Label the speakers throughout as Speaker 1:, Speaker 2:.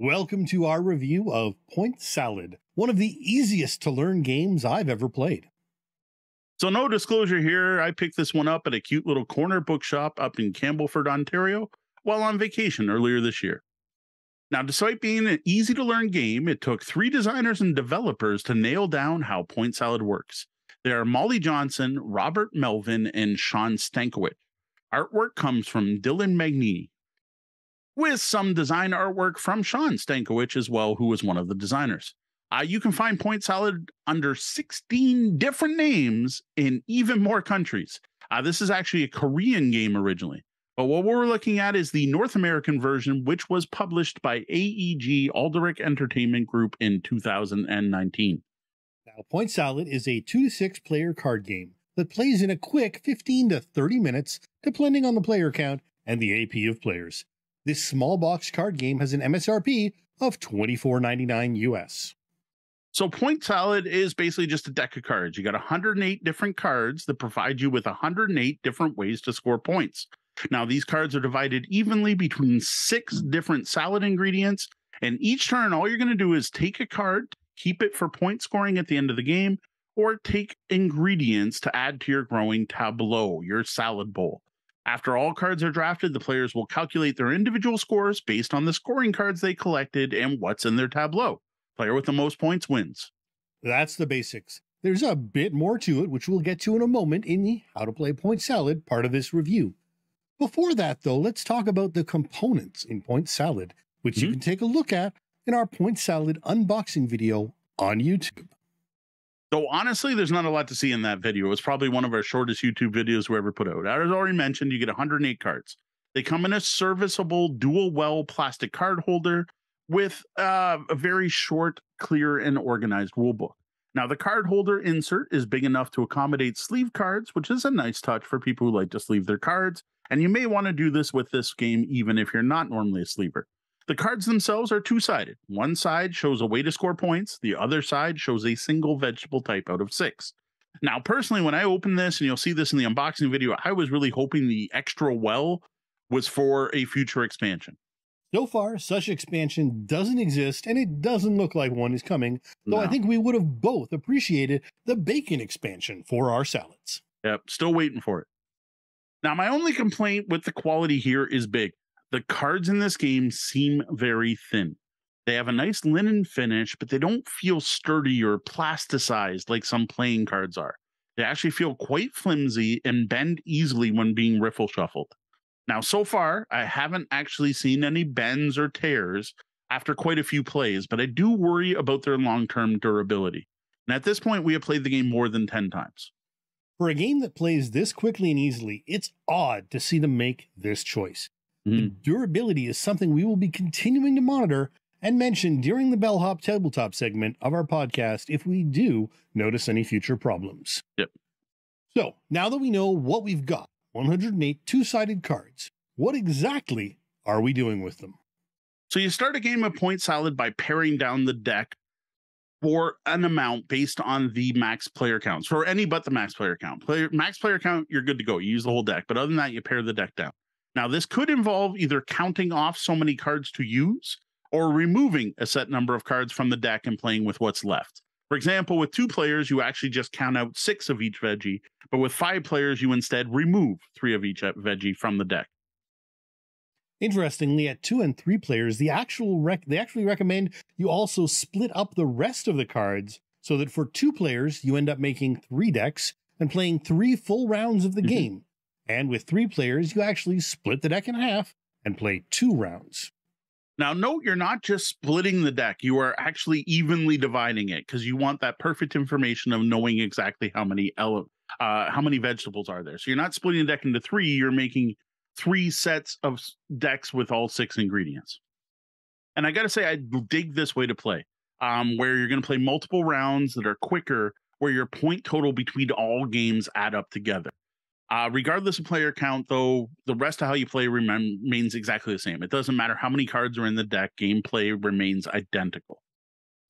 Speaker 1: Welcome to our review of Point Salad, one of the easiest to learn games I've ever played.
Speaker 2: So, no disclosure here. I picked this one up at a cute little corner bookshop up in Campbellford, Ontario, while on vacation earlier this year. Now, despite being an easy to learn game, it took three designers and developers to nail down how Point Salad works. They are Molly Johnson, Robert Melvin, and Shawn Stankewich. Artwork comes from Dylan Mangini, with some design artwork from Shawn Stankewich as well, who was one of the designers. Uh, you can find Point Salad under 16 different names in even more countries. Uh, this is actually a Korean game originally. But what we're looking at is the North American version, which was published by AEG Alderac Entertainment Group in 2019.
Speaker 1: Now, Point Salad is a two to six player card game that plays in a quick 15 to 30 minutes, depending on the player count and the AP of players. This small box card game has an MSRP of $24.99 US.
Speaker 2: So Point Salad is basically just a deck of cards. You got 108 different cards that provide you with 108 different ways to score points. Now, these cards are divided evenly between six different salad ingredients, and each turn, all you're going to do is take a card, keep it for point scoring at the end of the game, or take ingredients to add to your growing tableau, your salad bowl. After all cards are drafted, the players will calculate their individual scores based on the scoring cards they collected and what's in their tableau. Player with the most points wins.
Speaker 1: That's the basics. There's a bit more to it, which we'll get to in a moment in the How to Play Point Salad part of this review. Before that, though, let's talk about the components in Point Salad, which mm-hmm. you can take a look at in our Point Salad unboxing video on YouTube.
Speaker 2: So honestly, there's not a lot to see in that video. It's probably one of our shortest YouTube videos we ever put out. As already mentioned, you get 108 cards. They come in a serviceable dual well plastic card holder with uh, a very short, clear, and organized rulebook. Now, the card holder insert is big enough to accommodate sleeve cards, which is a nice touch for people who like to sleeve their cards. And you may want to do this with this game, even if you're not normally a sleever. The cards themselves are two sided. One side shows a way to score points, the other side shows a single vegetable type out of six. Now, personally, when I opened this, and you'll see this in the unboxing video, I was really hoping the extra well was for a future expansion.
Speaker 1: So far, such expansion doesn't exist, and it doesn't look like one is coming, though no. I think we would have both appreciated the bacon expansion for our salads.
Speaker 2: Yep, still waiting for it. Now, my only complaint with the quality here is big the cards in this game seem very thin. They have a nice linen finish, but they don't feel sturdy or plasticized like some playing cards are. They actually feel quite flimsy and bend easily when being riffle shuffled. Now, so far, I haven't actually seen any bends or tears after quite a few plays, but I do worry about their long term durability. And at this point, we have played the game more than 10 times.
Speaker 1: For a game that plays this quickly and easily, it's odd to see them make this choice. Mm. durability is something we will be continuing to monitor and mention during the bellhop tabletop segment of our podcast if we do notice any future problems.
Speaker 2: Yep.
Speaker 1: So now that we know what we've got 108 two sided cards, what exactly are we doing with them?
Speaker 2: So you start a game of point salad by paring down the deck for an amount based on the max player counts for any but the max player count. Player max player count, you're good to go. You use the whole deck, but other than that, you pare the deck down. Now, this could involve either counting off so many cards to use or removing a set number of cards from the deck and playing with what's left. For example, with two players, you actually just count out six of each veggie, but with five players, you instead remove three of each veggie from the deck.
Speaker 1: Interestingly, at two and three players, the actual rec- they actually recommend you also split up the rest of the cards so that for two players, you end up making three decks and playing three full rounds of the mm-hmm. game. And with three players, you actually split the deck in half and play two rounds.
Speaker 2: Now, note you're not just splitting the deck, you are actually evenly dividing it because you want that perfect information of knowing exactly how many ele- uh, how many vegetables are there. So you're not splitting the deck into three, you're making three sets of decks with all six ingredients. And I got to say, I dig this way to play, um, where you're going to play multiple rounds that are quicker, where your point total between all games add up together. Uh, regardless of player count, though, the rest of how you play remains exactly the same. It doesn't matter how many cards are in the deck, gameplay remains identical.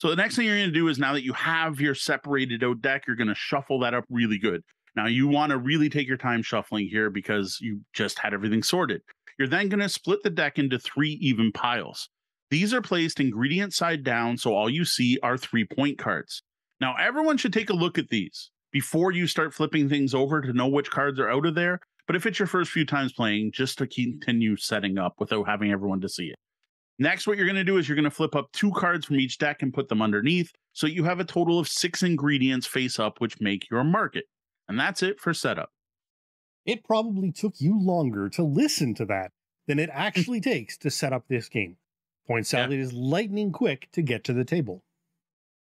Speaker 2: So the next thing you're going to do is now that you have your separated out deck, you're going to shuffle that up really good. Now you want to really take your time shuffling here because you just had everything sorted. You're then going to split the deck into three even piles. These are placed ingredient side down, so all you see are three point cards. Now, everyone should take a look at these before you start flipping things over to know which cards are out of there. But if it's your first few times playing, just to continue setting up without having everyone to see it. Next, what you're going to do is you're going to flip up two cards from each deck and put them underneath. So you have a total of six ingredients face up, which make your market. And that's it for setup.
Speaker 1: It probably took you longer to listen to that than it actually takes to set up this game. Point salad yeah. is lightning quick to get to the table.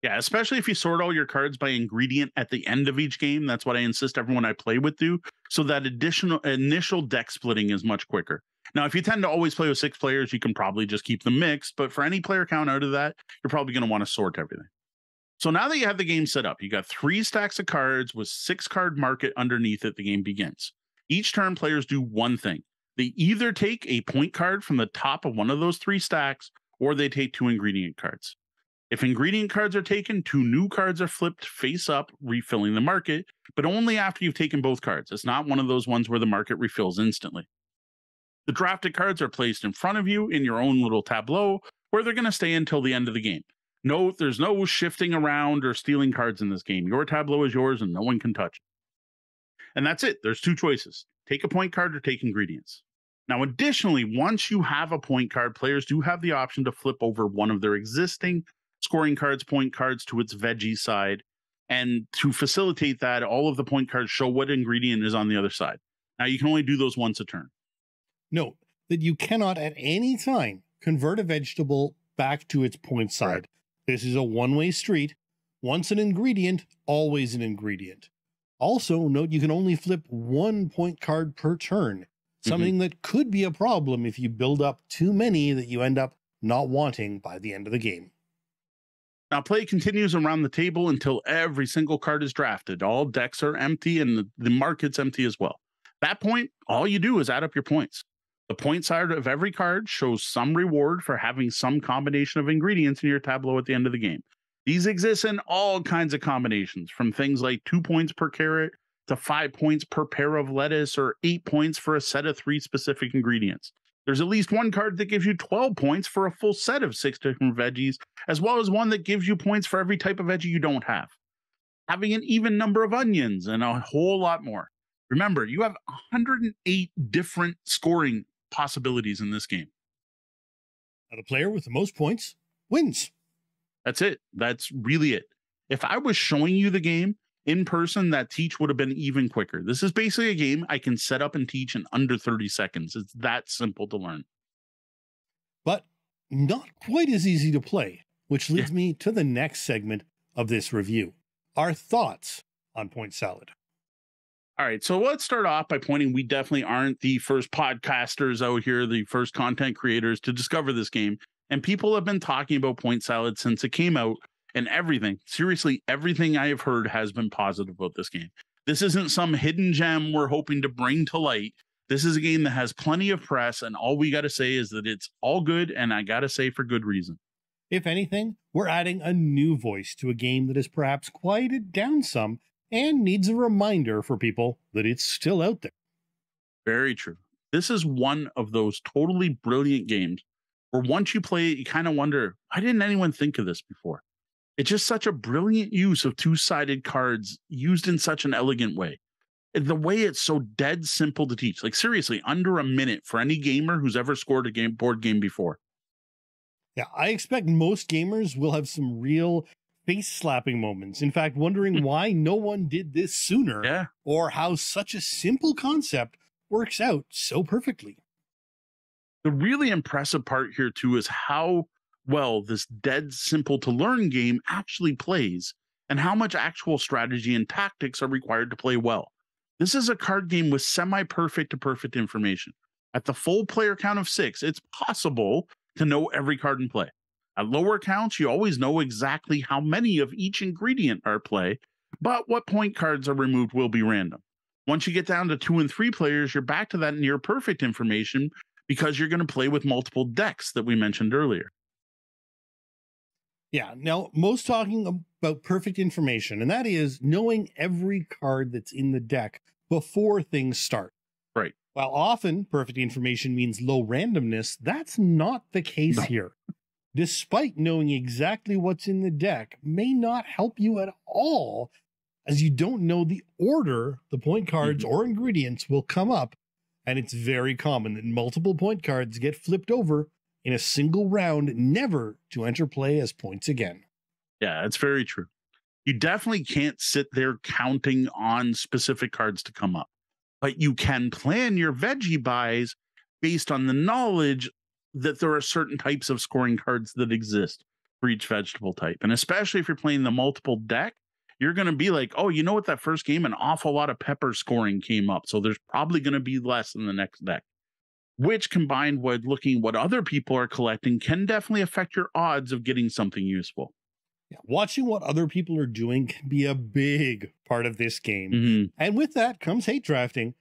Speaker 2: Yeah, especially if you sort all your cards by ingredient at the end of each game. That's what I insist everyone I play with do. So that additional initial deck splitting is much quicker. Now, if you tend to always play with six players, you can probably just keep them mixed. But for any player count out of that, you're probably going to want to sort everything. So now that you have the game set up, you got three stacks of cards with six card market underneath it. The game begins. Each turn, players do one thing. They either take a point card from the top of one of those three stacks, or they take two ingredient cards. If ingredient cards are taken, two new cards are flipped face up, refilling the market, but only after you've taken both cards. It's not one of those ones where the market refills instantly. The drafted cards are placed in front of you in your own little tableau where they're going to stay until the end of the game. Note there's no shifting around or stealing cards in this game. Your tableau is yours and no one can touch it. And that's it. There's two choices take a point card or take ingredients. Now, additionally, once you have a point card, players do have the option to flip over one of their existing scoring cards, point cards to its veggie side. And to facilitate that, all of the point cards show what ingredient is on the other side. Now you can only do those once a turn.
Speaker 1: Note that you cannot at any time convert a vegetable back to its point side. Right. This is a one way street. Once an ingredient, always an ingredient. Also, note you can only flip one point card per turn, mm-hmm. something mm-hmm. that could be a problem if you build up too many that you end up not wanting by the end of the game.
Speaker 2: Now, play continues around the table until every single card is drafted. All decks are empty and the, the market's empty as well. At that point, all you do is add up your points. The point side of every card shows some reward for having some combination of ingredients in your tableau at the end of the game. These exist in all kinds of combinations, from things like two points per carrot to five points per pair of lettuce or eight points for a set of three specific ingredients. There's at least one card that gives you 12 points for a full set of six different veggies, as well as one that gives you points for every type of veggie you don't have. Having an even number of onions and a whole lot more. Remember, you have 108 different scoring possibilities in this game.
Speaker 1: Now, the player with the most points wins.
Speaker 2: That's it. That's really it. If I was showing you the game, in person, that teach would have been even quicker. This is basically a game I can set up and teach in under 30 seconds. It's that simple to learn.
Speaker 1: But not quite as easy to play, which leads yeah. me to the next segment of this review our thoughts on Point Salad.
Speaker 2: All right, so let's start off by pointing we definitely aren't the first podcasters out here, the first content creators to discover this game. And people have been talking about Point Salad since it came out and everything, seriously, everything I have heard has been positive about this game. This isn't some hidden gem we're hoping to bring to light. This is a game that has plenty of press, and all we got to say is that it's all good, and I got to say for good reason.
Speaker 1: If anything, we're adding a new voice to a game that is perhaps quieted down some and needs a reminder for people that it's still out there.
Speaker 2: Very true. This is one of those totally brilliant games where once you play it, you kind of wonder, why didn't anyone think of this before? It's just such a brilliant use of two sided cards used in such an elegant way. The way it's so dead simple to teach, like seriously, under a minute for any gamer who's ever scored a game board game before.
Speaker 1: Yeah, I expect most gamers will have some real face slapping moments. In fact, wondering hmm. why no one did this sooner,
Speaker 2: yeah.
Speaker 1: or how such a simple concept works out so perfectly.
Speaker 2: The really impressive part here, too, is how well this dead simple to learn game actually plays and how much actual strategy and tactics are required to play well. This is a card game with semi perfect to perfect information. At the full player count of six, it's possible to know every card in play. At lower counts, you always know exactly how many of each ingredient are play, but what point cards are removed will be random. Once you get down to two and three players, you're back to that near perfect information because you're going to play with multiple decks that we mentioned earlier.
Speaker 1: Yeah. Now, most talking about perfect information, and that is knowing every card that's in the deck before things start.
Speaker 2: Right.
Speaker 1: While often perfect information means low randomness, that's not the case no. here. despite knowing exactly what's in the deck, may not help you at all as you don't know the order the point cards
Speaker 2: Mm-hmm.
Speaker 1: or ingredients will come up. And it's very common that multiple point cards get flipped over in a single round, never to enter play as points again.
Speaker 2: Yeah, it's very true. You definitely can't sit there counting on specific cards to come up, but you can plan your veggie buys based on the knowledge that there are certain types of scoring cards that exist for each vegetable type. And especially if you're playing the multiple deck, you're going to be like, oh, you know what? That first game, an awful lot of pepper scoring came up. So there's probably going to be less in the next deck, which combined with looking what other people are collecting can definitely affect your odds of getting something useful.
Speaker 1: Yeah, watching what other people are doing can be a big part of this game.
Speaker 2: Mhm.
Speaker 1: And with that comes hate drafting.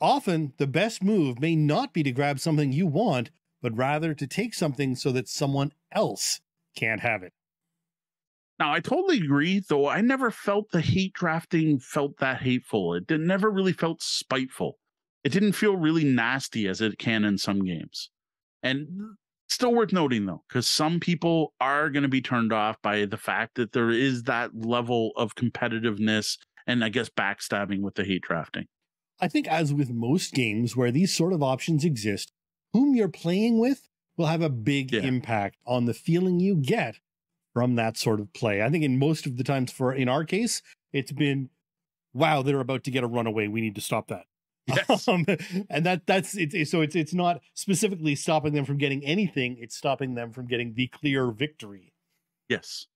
Speaker 1: Often, the best move may not be to grab something you want, but rather to take something so that someone else can't have it.
Speaker 2: Now, I totally agree, though I never felt the hate drafting felt that hateful. It never really felt spiteful. It didn't feel really nasty as it can in some games. And still worth noting, though, because some people are going to be turned off by the fact that there is that level of competitiveness and I guess backstabbing with the hate drafting.
Speaker 1: I think, as with most games where these sort of options exist, whom you're playing with will have a big
Speaker 2: Yeah.
Speaker 1: impact on the feeling you get from that sort of play. I think in most of the times for in our case, it's been, wow, they're about to get a runaway. We need to stop that.
Speaker 2: Yes.
Speaker 1: Um, and that that's it's so it's it's not specifically stopping them from getting anything, it's stopping them from getting the clear victory.
Speaker 2: Yes.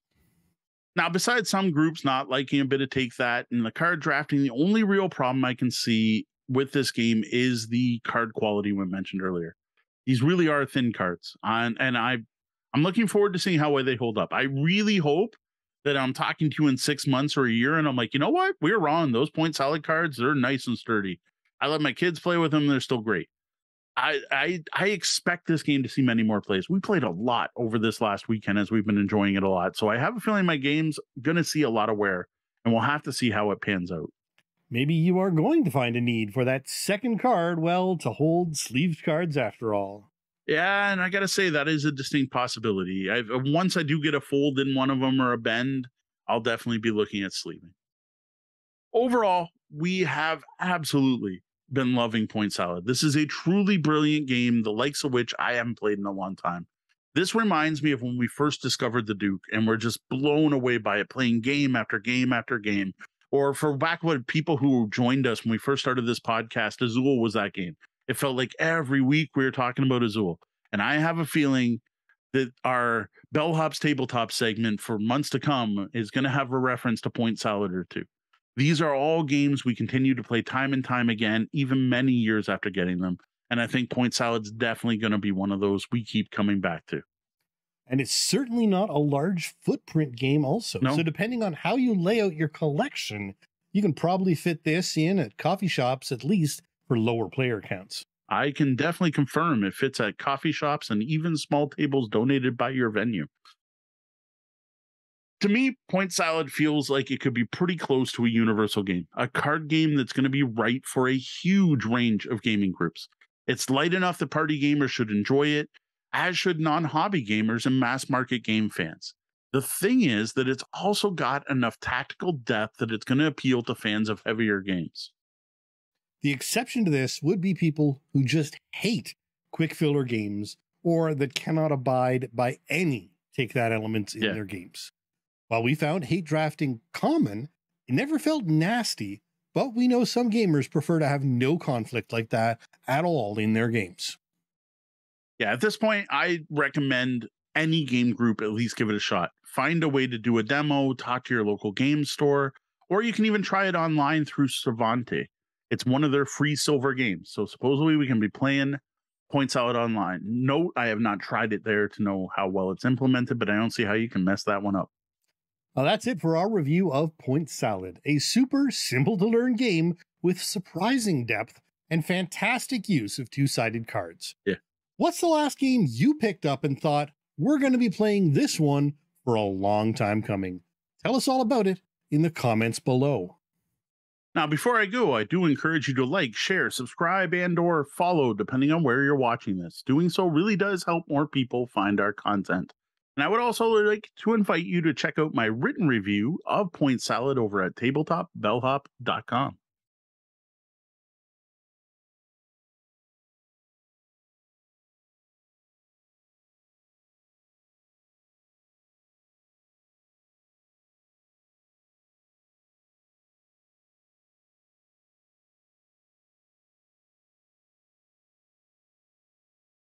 Speaker 2: Now, besides some groups not liking a bit of take that and the card drafting, the only real problem I can see with this game is the card quality we mentioned earlier. These really are thin cards, and and I I'm looking forward to seeing how well they hold up. I really hope that I'm talking to you in six months or a year, and I'm like, you know what, we are wrong. Those Point Salad cards, they're nice and sturdy. I let my kids play with them; they're still great. I I I expect this game to see many more plays. We played a lot over this last weekend as we've been enjoying it a lot. So I have a feeling my game's gonna see a lot of wear, and we'll have to see how it pans out.
Speaker 1: Maybe you are going to find a need for that second card, well, to hold sleeved cards after all.
Speaker 2: Yeah, and I gotta say that is a distinct possibility. I've once I do get a fold in one of them or a bend, I'll definitely be looking at sleeving. Overall, we have absolutely been loving Point Salad. This is a truly brilliant game, the likes of which I haven't played in a long time. This reminds me of when we first discovered the Duke and we're just blown away by it, playing game after game after game. Or for back when people who joined us when we first started this podcast, Azul was that game. It felt like every week we were talking about Azul. And I have a feeling that our Bellhop's tabletop segment for months to come is going to have a reference to Point Salad or two. These are all games we continue to play time and time again, even many years after getting them. And I think Point Salad's definitely going to be one of those we keep coming back to.
Speaker 1: And it's certainly not a large footprint game, also.
Speaker 2: No.
Speaker 1: So, depending on how you lay out your collection, you can probably fit this in at coffee shops at least for lower player counts.
Speaker 2: I can definitely confirm it fits at coffee shops and even small tables donated by your venue. To me, Point Salad feels like it could be pretty close to a universal game, a card game that's going to be right for a huge range of gaming groups. It's light enough that party gamers should enjoy it, as should non hobby gamers and mass market game fans. The thing is that it's also got enough tactical depth that it's going to appeal to fans of heavier games.
Speaker 1: The exception to this would be people who just hate quick filler games or that cannot abide by any take that elements in
Speaker 2: Yeah.
Speaker 1: their games. While we found hate drafting common, it never felt nasty, but we know some gamers prefer to have no conflict like that at all in their games.
Speaker 2: Yeah, at this point, I recommend any game group at least give it a shot. Find a way to do a demo, talk to your local game store, or you can even try it online through Savante. It's one of their free silver games. So supposedly we can be playing Point Salad online. Note, I have not tried it there to know how well it's implemented, but I don't see how you can mess that one up.
Speaker 1: Well, that's it for our review of Point Salad, a super simple to learn game with surprising depth and fantastic use of two sided cards.
Speaker 2: Yeah.
Speaker 1: What's the last game you picked up and thought, we're going to be playing this one for a long time coming? Tell us all about it in the comments below.
Speaker 2: Now, before I go, I do encourage you to like, share, subscribe, and or follow, depending on where you're watching this. Doing so really does help more people find our content. And I would also like to invite you to check out my written review of Point Salad over at tabletopbellhop.com.